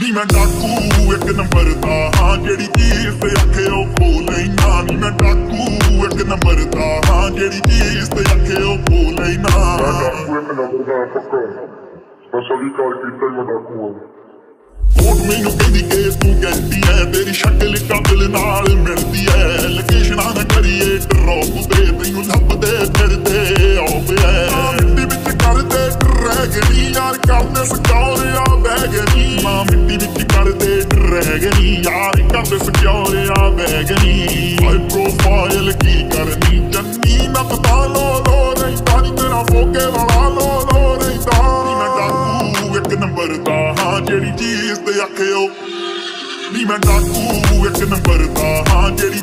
ਨੀ ਮੈਂ ਡਾਕੂ ਇੱਕ ਨੰਬਰ ਦਾ। ਹਾਂ ਜਿਹੜੀ ਚੀਜ਼ ਤੇ ਅੱਖੇ ਉਹ ਖੋਲ ਲੈਣਾ ਨੀ ਮੈਂ ਡਾਕੂ ਇੱਕ ਨੰਬਰ ਦਾ। ਹਾਂ ਜਿਹੜੀ ਚੀਜ਼ ਤੇ ਅੱਖੇ ਉਹ ਖੋਲ ਲੈਣਾ। ਮੈਂ ਡਾਕੂ ਇੱਕ ਨੰਬਰ ਦਾ ਪੱਕਾ। ਬਸ ਅਭੀ ਕਾਲ ਕੀਤਾ ਹੀ ਮੈਂ ਡਾਕੂ ਹਾਂ। ਕੋਟ ਮੈਨੂੰ ਕਹਿੰਦੀ ਕਿ ਤੂੰ ਕਹਿੰਦੀ ਐ ਤੇਰੀ ਸ਼ਕਲ ਕਾਬਲ ਨਾਲ ਮਿਲਦੀ ਐ। ਲੋਕੇਸ਼ਨਾਂ ਨਾ ਕਰੀਏ ਡਰੋਪ ਤੇ ਤੈਨੂੰ ਲੱਭਦੇ ਫਿਰਦੇ ਆਉਂਦੇ ਐ। ਮਿੱਟੀ ਵਿੱਚ ਕਰਦੇ ਡਰੈਗਨੀ ਯਾਰ ਕਰਦੇ ਸਕਿਉਰਿਆ ਬੈਗਨੀ ਮਾਂ ਮਿੱਟੀ ਵਿੱਚ ਕਰਦੇ ਡਰੈਗਨੀ ਯਾਰ ਕਰਦੇ ਸਕਿਉਰਿਆ ਬੈਗਨੀ ਹਾਈ ਪ੍ਰੋਫਾਈਲ ਕੀ ਕਰਨੀ? ਜੰਨੀ ਨਾ ਪਤਾ, ਲੋ ਲੋ ਰਹਿੰਦਾ ਨੀ ਤੇਰਾ ਫੋਕੇ ਵਾਲਾ, ਲੋ ਲੋ ਰਹਿੰਦਾ ਨੀ ਮੈਂ ਡਾਕੂ। ਇੱਕ ਨੰਬਰ ਦਾ, ਹਾਂ, ਜਿਹੜੀ ਚੀਜ਼ ਤੇ ਆਖਿਓ। ਨੀ ਮੈਂ ਡਾਕੂ, ਇੱਕ ਨੰਬਰ ਦਾ, ਹਾਂ, ਜਿਹੜੀ